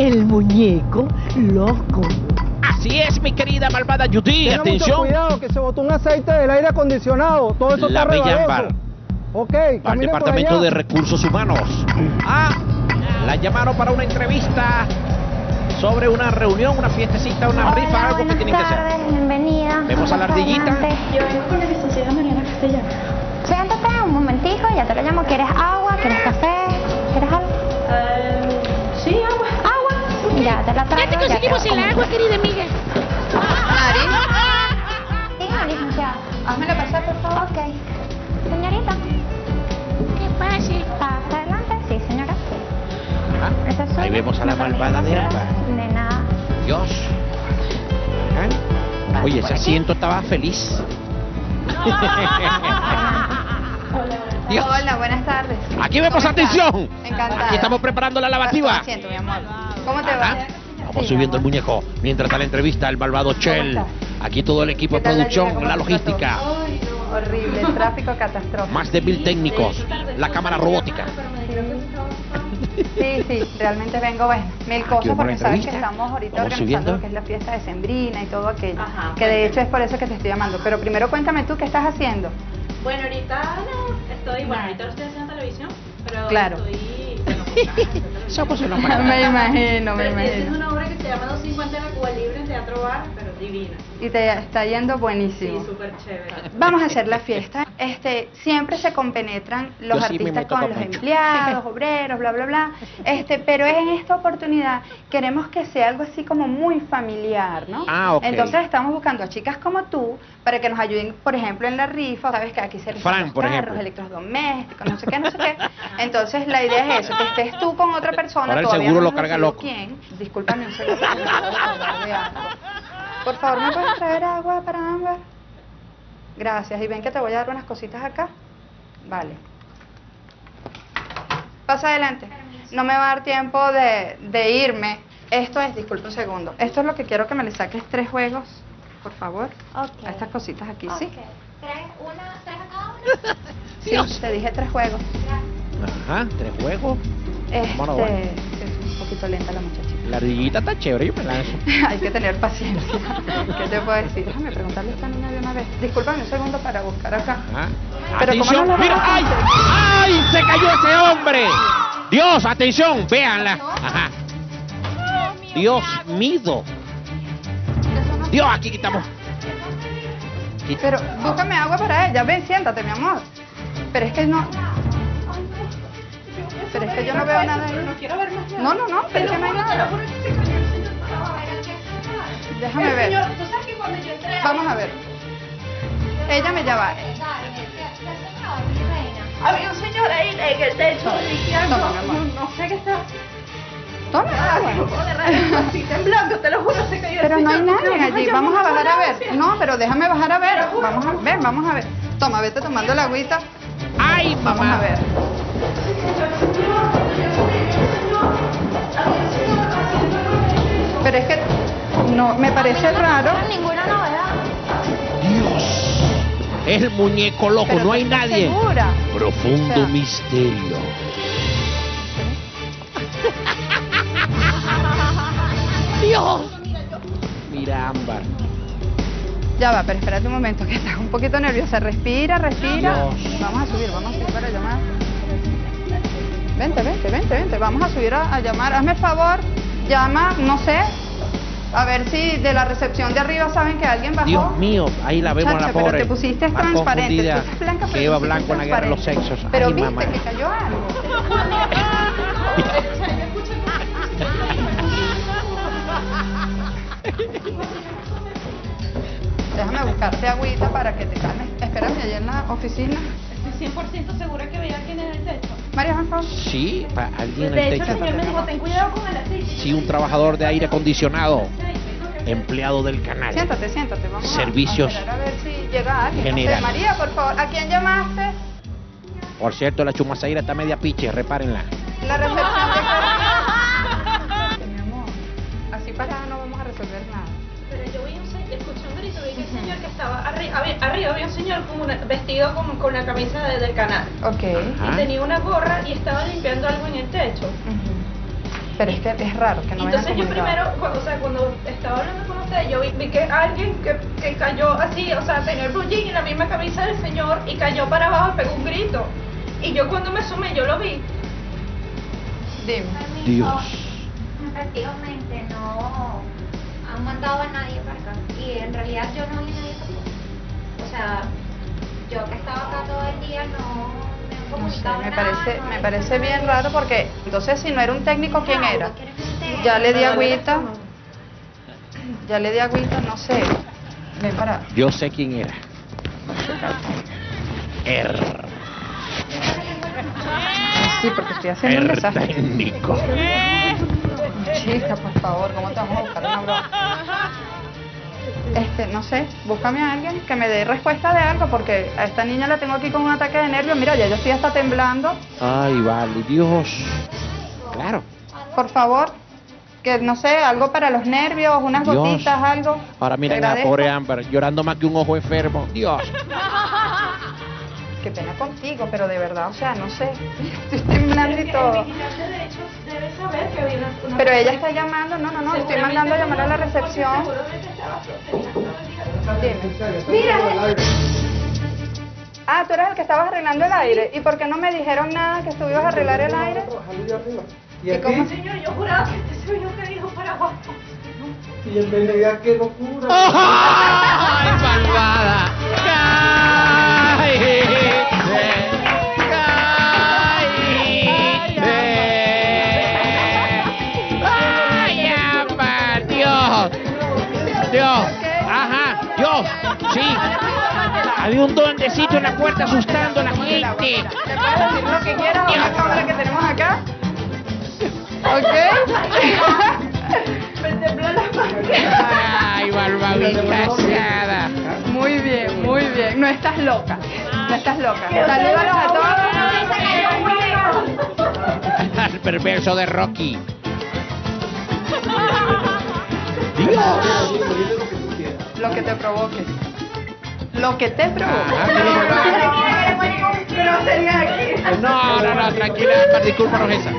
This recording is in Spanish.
el muñeco loco. Así es, mi querida malvada Judy. Tenga mucho Atención. cuidado que se botó un aceite del aire acondicionado. Todo eso La está Bella. Ámbar. Ok, Al por Departamento allá. de Recursos Humanos. Ah, la llamaron para una entrevista sobre una reunión, una fiestecita, una rifa, algo que tienen que hacer. bienvenida. Vemos a la ardillita. Yo vengo con la licenciada Mariana Castellano. Siéntate un momentico, ya te lo llamo. ¿Quieres agua? ¿Quieres café? Te la traigo. Ya te conseguimos el agua, querida amiga. Mari. Diga, licenciada. Házmela pasar, por favor. Ok. Señorita. ¿Qué pase? Pasa adelante. Sí, señora. Esa es Ah, Ahí suya. vemos a la malvada de. Ámbar. De nada. Dios. ¿Ah? Oye, ese asiento estaba feliz. Dios. Hola, buenas tardes. Aquí vemos atención. Encantada. Aquí estamos preparando la lavativa. Asiento, mi amor. ¿Cómo te Ajá. va? Vamos subiendo el muñeco mientras está la entrevista el malvado Chell. Aquí todo el equipo de ¿Qué tal la producción, la logística? Ay, no, horrible, el tráfico catastrófico. más de mil técnicos, la cámara robótica. Sí, sí, realmente vengo, bueno, mil cosas porque sabes que entrevista. estamos ahorita organizando subiendo. lo que es la fiesta de Sembrina y todo aquello. que de hecho es por eso que te estoy llamando. Pero primero cuéntame tú qué estás haciendo. Bueno, ahorita no, estoy, bueno, ahorita lo estoy haciendo en televisión, pero Claro. estoy, bueno, Somos una me imagino, me es imagino. una obra que se llama 250 en la Cuba Libre en Teatro Bar, pero divina. Y te está yendo Sí, buenísimo. súper chévere. Vamos a hacer la fiesta. Este, siempre se compenetran los Yo sí artistas con los mucho. empleados, obreros, bla, bla, bla. Este, pero en esta oportunidad queremos que sea algo así como muy familiar, ¿no? Ah, ok. Entonces estamos buscando a chicas como tú para que nos ayuden, por ejemplo, en la rifa. Sabes que aquí se rifan Fran, los por carros, ejemplo. electrodomésticos, no sé qué, no sé qué. Entonces la idea es eso, que estés tú con otra persona. Ahora el todavía seguro no lo carga loco. ¿Quién? Discúlpame un segundo. Por favor, ¿me puedes traer agua para Ámbar? Gracias. Y ven que te voy a dar unas cositas acá. Vale. Pasa adelante. No me va a dar tiempo de, de irme. Esto es, disculpe un segundo. Esto es lo que quiero que me le saques tres juegos, por favor. Ok. A estas cositas aquí, ¿sí? Ok. ¿Tres, una, tres a cada uno? Sí, te dije tres juegos. Ajá, tres juegos. Este, poquito lenta la muchachita. La ardillita está chévere, yo me lanzo. Hay que tener paciencia. ¿Qué te puedo decir? Déjame preguntarle a esta niña de una vez. Discúlpame un segundo para buscar acá. Ajá. Pero ¿cómo Atención, no mira, ¡ay! ¡Ay! ¡Se cayó ese hombre! Dios, atención, véanla. Ajá. Dios mío. Dios, aquí quitamos. Quit- Pero búscame agua para ella. Ven, siéntate, mi amor. Pero es que no. Pero es que yo no veo nada ahí. No quiero ver más nada. No, no, no, pero que no hay nada. Déjame ver. Vamos a ver. Ella me llama. Había un señor ahí en el techo limpiando. Toma, mi amor. No, no sé qué está... Toma agua. Así temblando, te lo juro, se cayó el Pero no hay nadie allí. Vamos a bajar a ver. No, pero déjame bajar a ver. Vamos a ver, vamos a ver. Toma, vete tomando la agüita. ¡Ay, Vamos mamá! a ver. Me parece raro. Ninguna novedad. Dios. El muñeco loco, Pero no hay nadie. segura. Profundo O sea- misterio. Dios. Mira, Ámbar. Ya va, pero espérate un momento, que estás un poquito nerviosa. Respira, respira. Dios. Vamos a subir, vamos a subir para llamar. Vente, vente, vente, vente. Vamos a subir a, a llamar. Hazme el favor, llama, no sé. A ver si de la recepción de arriba saben que alguien bajó. Dios mío, ahí la vemos a la Chacha, pero pobre. te pusiste más transparente. Tú estás blanca, pero que iba te pusiste blanco en la guerra de los sexos. Pero Ay, viste mamá. que cayó algo. Déjame buscarte agüita para que te calmes. Espérame allá en la oficina. Estoy 100% segura que veía quién era el techo. María, favor. Sí, pa- alguien en De el hecho, el techo. señor me dijo, ten cuidado con el aceite. Sí, un trabajador de aire acondicionado, empleado del canal. Siéntate, siéntate. Vamos a- Servicios a, esperar a ver si llega alguien. No sé, general. María, por favor. ¿A quién llamaste? Por cierto, la chumaceira está media piche, repárenla. La recepción estaba arri- había- arriba, había un señor una- vestido con, con la camisa de- del canal. Ok. Ajá. Y tenía una gorra y estaba limpiando algo en el techo. Pero es que es raro que no Entonces yo comunicado. primero, cuando, o sea, cuando estaba hablando con ustedes, yo vi, vi que alguien que, que cayó así, o sea, tenía el blue jean y la misma camisa del señor y cayó para abajo y pegó un grito. Y yo cuando me sumé, yo lo vi. Dime. Dios. Efectivamente, no han mandado a nadie para acá. Y en realidad yo no vi sea, yo que estaba acá todo el día no me han No sé, me nada, parece, no me parece bien raro porque entonces si no era un técnico, ¿quién era? Ya le di agüita. Ya le di agüita, no sé. Ven para. Yo sé quién era. Er, Sí, porque estoy haciendo un er desastre. técnico. Chica, por favor, ¿cómo te vamos a buscar una broma? Este, no sé, búscame a alguien que me dé respuesta de algo, porque a esta niña la tengo aquí con un ataque de nervios. Mira, ya yo estoy hasta temblando. Ay, vale, Dios. Claro. Por favor, que no sé, algo para los nervios, unas Dios. gotitas, algo. Ahora Te miren a la pobre Amber llorando más que un ojo enfermo. Dios. Qué pena contigo, pero de verdad, o sea, no sé. Estoy temblando y todo. Que había una, Pero ella está llamando, no, no, no, estoy mandando a llamar a la recepción. Dime. Ah, tú eres el que estabas arreglando el aire. ¿Y por qué no me dijeron nada que tú ibas a arreglar el aire? ¿Y ¿Y cómo? Señor, yo juraba que este se había caído para abajo. Y en realidad, qué locura. ¡Dios! ¡Ajá! ¡Dios! ¡Sí! Había un duendecito en la puerta asustando a la gente. ¿Te puedes decir lo que quieras a una cámara que tenemos acá? ¿Ok? Me tembló la mano. ¡Ay! Muy bien, muy bien. No estás loca. No estás loca. Salúdalos a todos. Al perverso de Rocky. Dios. Lo que te provoque. Lo que te provoque. Que No. No, no, tranquila, discúlpanos esa.